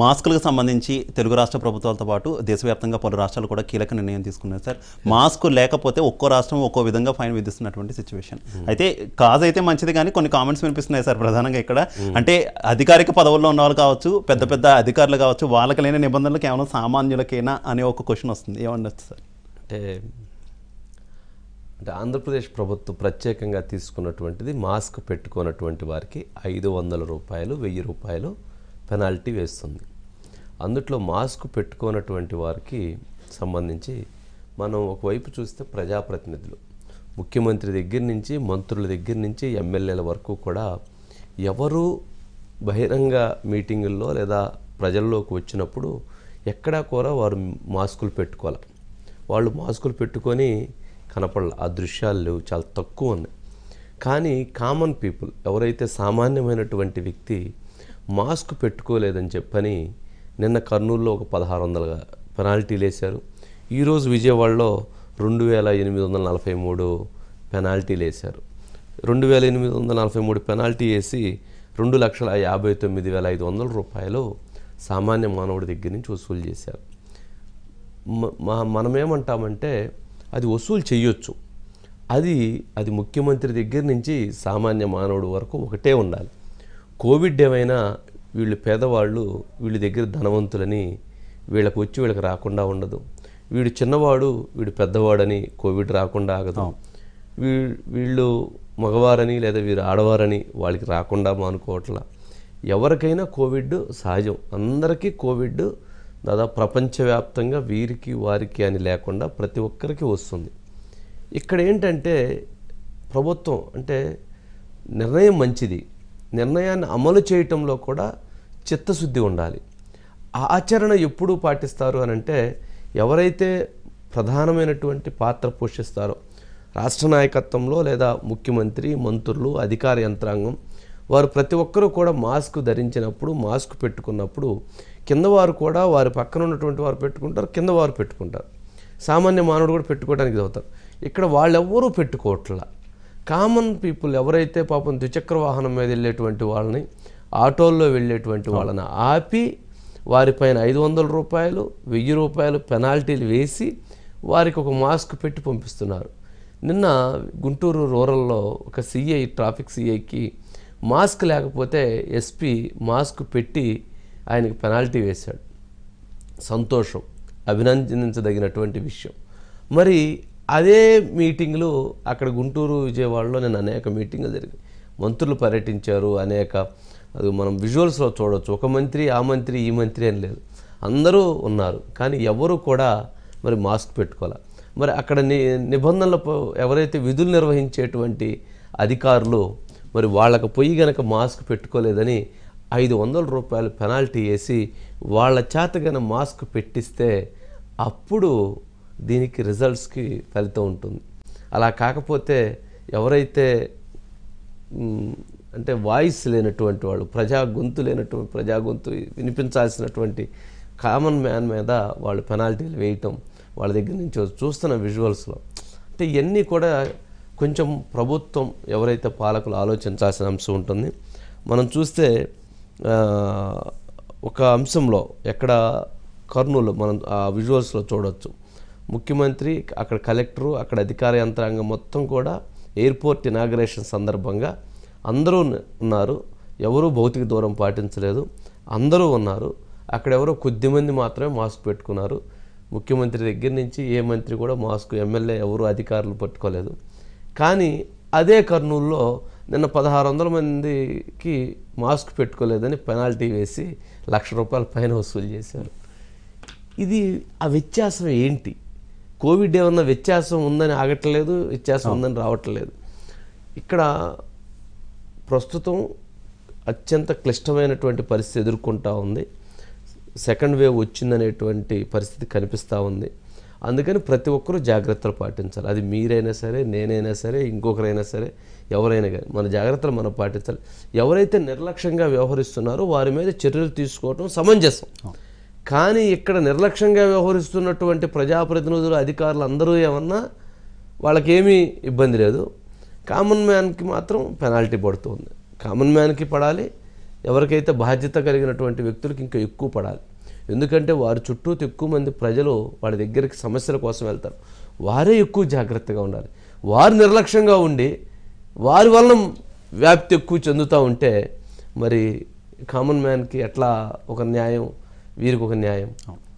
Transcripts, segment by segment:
మాస్కులకు సంబంధించి తెలుగు రాష్ట్ర ప్రభుత్వాలతో పాటు దేశవ్యాప్తంగా పలు రాష్ట్రాలు కూడా కీలక నిర్ణయం తీసుకున్నారు సార్. మాస్క్ లేకపోతే ఒక్కో రాష్ట్రం ఒక్కో విధంగా ఫైన్ విధిస్తున్నటువంటి సిచ్యువేషన్ అయితే కాజ్ అయితే మంచిది కానీ కొన్ని కామెంట్స్ వినిపిస్తున్నాయి సార్ ప్రధానంగా ఇక్కడ. అంటే అధికారిక పదవుల్లో ఉన్న వాళ్ళు కావచ్చు పెద్ద పెద్ద అధికారులు కావచ్చు వాళ్ళకి లేని నిబంధనలు కేవలం సామాన్యులకేనా అనే ఒక క్వశ్చన్ వస్తుంది. ఏమనొచ్చు సార్? అంటే అంటే ఆంధ్రప్రదేశ్ ప్రభుత్వం ప్రత్యేకంగా తీసుకున్నటువంటిది మాస్క్ పెట్టుకున్నటువంటి వారికి ఐదు వందల రూపాయలు వెయ్యి రూపాయలు పెనాల్టీ వేస్తుంది. అందుట్లో మాస్క్ పెట్టుకున్నటువంటి వారికి సంబంధించి మనం ఒకవైపు చూస్తే ప్రజాప్రతినిధులు. ముఖ్యమంత్రి దగ్గర నుంచి మంత్రుల దగ్గర నుంచి ఎమ్మెల్యేల వరకు కూడా ఎవరు బహిరంగ మీటింగుల్లో లేదా ప్రజల్లోకి వచ్చినప్పుడు ఎక్కడా కూడా వారు మాస్కులు పెట్టుకోవాలి. వాళ్ళు మాస్కులు పెట్టుకొని కనపడాలి. ఆ దృశ్యాలు చాలా తక్కువ ఉన్నాయి. కానీ కామన్ పీపుల్ ఎవరైతే సామాన్యమైనటువంటి వ్యక్తి మాస్క్ పెట్టుకోలేదని చెప్పని నిన్న కర్నూలులో ఒక పదహారు వందలుగా పెనాల్టీలు వేశారు ఈరోజు విజయవాడలో రెండు వేల ఎనిమిది వందల నలభై మూడు పెనాల్టీలు వేశారు రెండు వేల ఎనిమిది వందల నలభై మూడు పెనాల్టీ వేసి రెండు లక్షల యాభై తొమ్మిది వేల ఐదు వందల రూపాయలు సామాన్య మానవుడి దగ్గర నుంచి వసూలు చేశారు. మనమేమంటామంటే అది వసూలు చేయొచ్చు అది అది ముఖ్యమంత్రి దగ్గర నుంచి సామాన్య మానవుడు వరకు ఒకటే ఉండాలి. కోవిడ్ ఏమైనా వీళ్ళు పేదవాళ్ళు వీళ్ళ దగ్గర ధనవంతులని వీళ్ళకి వచ్చి వీళ్ళకి రాకుండా ఉండదు. వీడు చిన్నవాడు వీడు పెద్దవాడని కోవిడ్ రాకుండా ఆగదు. వీ- వీళ్ళు మగవారని లేదా వీరు ఆడవారని వాళ్ళకి రాకుండా మానుకోవట్లా. ఎవరికైనా కోవిడ్ సహజం. అందరికీ కోవిడ్ దాదాపు ప్రపంచవ్యాప్తంగా వీరికి వారికి అని లేకుండా ప్రతి ఒక్కరికి వస్తుంది. ఇక్కడ ఏంటంటే ప్రభుత్వం అంటే నిర్ణయం మంచిది. నిర్ణయాన్ని అమలు చేయటంలో కూడా చిత్తశుద్ధి ఉండాలి. ఆ ఆచరణ ఎప్పుడు పాటిస్తారు అని అంటే ఎవరైతే ప్రధానమైనటువంటి పాత్ర పోషిస్తారో రాష్ట్ర నాయకత్వంలో లేదా ముఖ్యమంత్రి మంత్రులు అధికార యంత్రాంగం వారు ప్రతి ఒక్కరూ కూడా మాస్క్ ధరించినప్పుడు మాస్క్ పెట్టుకున్నప్పుడు కింద వారు కూడా వారి పక్కన ఉన్నటువంటి వారు పెట్టుకుంటారు కింద వారు పెట్టుకుంటారు. సామాన్య మానవుడు కూడా పెట్టుకోవడానికి అవుతారు. ఇక్కడ వాళ్ళెవ్వరూ పెట్టుకోవట్లా. కామన్ పీపుల్ ఎవరైతే పాపం ద్విచక్ర వాహనం మీద వెళ్ళేటువంటి వాళ్ళని ఆటోల్లో వెళ్ళేటువంటి వాళ్ళని ఆపి వారిపైన ఐదు వందల రూపాయలు వెయ్యి రూపాయలు పెనాల్టీలు వేసి వారికి ఒక మాస్క్ పెట్టి పంపిస్తున్నారు. నిన్న గుంటూరు రూరల్లో ఒక సిఐ ట్రాఫిక్ సిఐకి మాస్క్ లేకపోతే ఎస్పీ మాస్క్ పెట్టి ఆయనకి పెనాల్టీ వేశాడు. సంతోషం అభినందించదగినటువంటి విషయం. మరి అదే మీటింగ్లు అక్కడ గుంటూరు విజయవాడలో నేను అనేక మీటింగ్లు జరిగాయి. మంత్రులు పర్యటించారు అనేక అది మనం విజువల్స్లో చూడవచ్చు ఒక మంత్రి ఆ మంత్రి ఈ మంత్రి అని లేదు. అందరూ ఉన్నారు. కానీ ఎవరు కూడా మరి మాస్క్ పెట్టుకోవాలి మరి అక్కడ ని నిబంధనలు ఎవరైతే విధులు నిర్వహించేటువంటి అధికారులు మరి వాళ్ళకు పోయి గనక మాస్క్ పెట్టుకోలేదని ఐదు వందల రూపాయలు పెనాల్టీ వేసి వాళ్ళ చేతగాన మాస్క్ పెట్టిస్తే అప్పుడు దీనికి రిజల్ట్స్కి ఫలితం ఉంటుంది. అలా కాకపోతే ఎవరైతే అంటే వాయిస్ లేనటువంటి వాళ్ళు ప్రజా గొంతు లేనటువంటి ప్రజా గొంతు వినిపించాల్సినటువంటి కామన్ మ్యాన్ మీద వాళ్ళు పెనాల్టీలు వేయటం వాళ్ళ దగ్గర నుంచి చూస్తున్న విజువల్స్లో అంటే ఇవన్నీ కూడా కొంచెం ప్రభుత్వం ఎవరైతే పాలకులు ఆలోచించాల్సిన అంశం ఉంటుంది. మనం చూస్తే ఒక అంశంలో ఎక్కడ కర్నూలు మనం ఆ విజువల్స్లో చూడవచ్చు ముఖ్యమంత్రి అక్కడ కలెక్టరు అక్కడ అధికార యంత్రాంగం మొత్తం కూడా ఎయిర్పోర్ట్ ఇనాగరేషన్ సందర్భంగా అందరూ ఉన్నారు. ఎవరూ భౌతిక దూరం పాటించలేదు. అందరూ ఉన్నారు. అక్కడ ఎవరో కొద్దిమంది మాత్రమే మాస్క్ పెట్టుకున్నారు. ముఖ్యమంత్రి దగ్గర నుంచి ఏ మంత్రి కూడా మాస్క్ ఎమ్మెల్యే ఎవరు అధికారులు పట్టుకోలేదు. కానీ అదే కర్నూలులో నిన్న పదహారు వందల మందికి మాస్క్ పెట్టుకోలేదని పెనాల్టీ వేసి లక్ష రూపాయల పైన వసూలు చేశారు. ఇది ఆ వ్యత్యాసం ఏంటి? కోవిడ్ ఏమన్నా వ్యత్యాసం ఉందని ఆగట్లేదు వ్యత్యాసం ఉందని రావట్లేదు. ఇక్కడ ప్రస్తుతం అత్యంత క్లిష్టమైనటువంటి పరిస్థితి ఎదుర్కొంటా ఉంది. సెకండ్ వేవ్ వచ్చిందనేటువంటి పరిస్థితి కనిపిస్తూ ఉంది. అందుకని ప్రతి ఒక్కరూ జాగ్రత్తలు పాటించాలి. అది మీరైనా సరే నేనైనా సరే ఇంకొకరైనా సరే ఎవరైనా కానీ మన జాగ్రత్తలు మనం పాటించాలి. ఎవరైతే నిర్లక్ష్యంగా వ్యవహరిస్తున్నారో వారి మీద చర్యలు తీసుకోవటం సమంజసం. కానీ ఇక్కడ నిర్లక్ష్యంగా వ్యవహరిస్తున్నటువంటి ప్రజాప్రతినిధులు అధికారులు అందరూ ఏమన్నా వాళ్ళకేమీ ఇబ్బంది లేదు. కామన్ మ్యాన్కి మాత్రం పెనాల్టీ పడుతుంది. కామన్ మ్యాన్కి పడాలి. ఎవరికైతే బాధ్యత కలిగినటువంటి వ్యక్తులకి ఇంకా ఎక్కువ పడాలి. ఎందుకంటే వారి చుట్టూ ఎక్కువ మంది ప్రజలు వాడి దగ్గరికి సమస్యల కోసం వెళ్తారు. వారే ఎక్కువ జాగ్రత్తగా ఉండాలి. వారు నిర్లక్ష్యంగా ఉండి వారి వలన వ్యాప్తి ఎక్కువ చెందుతూ ఉంటే మరి కామన్ మ్యాన్కి ఎట్లా ఒక న్యాయం వీరికి ఒక న్యాయం.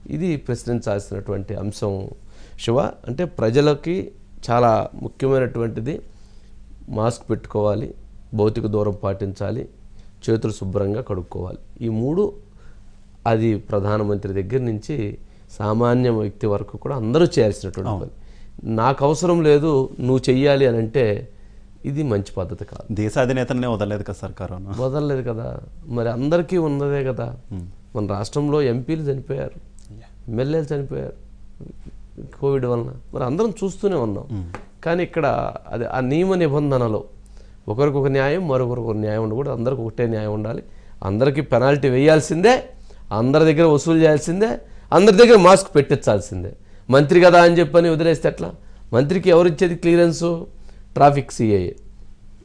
ఇది ప్రశ్నించాల్సినటువంటి అంశం. శివ అంటే ప్రజలకి చాలా ముఖ్యమైనటువంటిది మాస్క్ పెట్టుకోవాలి భౌతిక దూరం పాటించాలి చేతులు శుభ్రంగా కడుక్కోవాలి. ఈ మూడు అది ప్రధానమంత్రి దగ్గర నుంచి సామాన్య వ్యక్తి వరకు కూడా అందరూ చేయాల్సినటువంటి పని. నాకు అవసరం లేదు నువ్వు చెయ్యాలి అని అంటే ఇది మంచి పద్ధతి కాదు. దేశ అధినేతనే వదలలేదు కదా సార్ కరోనా వదలలేదు కదా. మరి అందరికీ ఉన్నదే కదా. మన రాష్ట్రంలో ఎంపీలు చనిపోయారు ఎమ్మెల్యేలు చనిపోయారు కోవిడ్ వలన. మరి అందరం చూస్తూనే ఉన్నాం. కానీ ఇక్కడ అది ఆ నియమ నిబంధనలో ఒకరికి ఒక న్యాయం మరొకరికి ఒక న్యాయం ఉండకూడదు అందరికి ఒకటే న్యాయం ఉండాలి. అందరికీ పెనాల్టీ వేయాల్సిందే అందరి దగ్గర వసూలు చేయాల్సిందే అందరి దగ్గర మాస్క్ పెట్టించాల్సిందే. మంత్రి కదా అని చెప్పని వదిలేస్తే ఎట్లా? మంత్రికి ఎవరు ఇచ్చేది క్లియరెన్సు? ట్రాఫిక్ సిఐ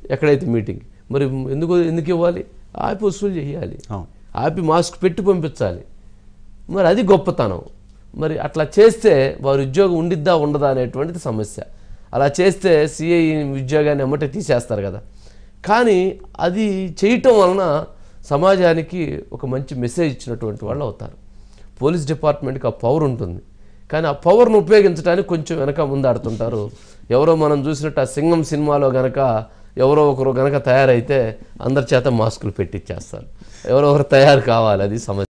ఎక్కడైతే మీటింగ్. మరి ఎందుకు ఎందుకు ఇవ్వాలి? ఆపి వసూలు చేయాలి. ఆపి మాస్క్ పెట్టి పంపించాలి. మరి అది గొప్పతనం. మరి అట్లా చేస్తే వారి ఉద్యోగం ఉండిద్దా ఉండదా అనేటువంటిది సమస్య. అలా చేస్తే సిఐ ఉద్యోగాన్ని ఎమ్మటే తీసేస్తారు కదా. కానీ అది చేయటం వలన సమాజానికి ఒక మంచి మెసేజ్ ఇచ్చినటువంటి వాళ్ళు అవుతారు. పోలీస్ డిపార్ట్మెంట్కి ఆ పవర్ ఉంటుంది. కానీ ఆ పవర్ను ఉపయోగించడానికి కొంచెం వెనక ముందాడుతుంటారు. ఎవరో మనం చూసినట్టు ఆ సింగం సినిమాలో గనక ఎవరో ఒకరు గనక తయారైతే అందరి చేత మాస్కులు పెట్టిచ్చేస్తారు. ఎవరో ఒకరు తయారు కావాలి అది సమస్య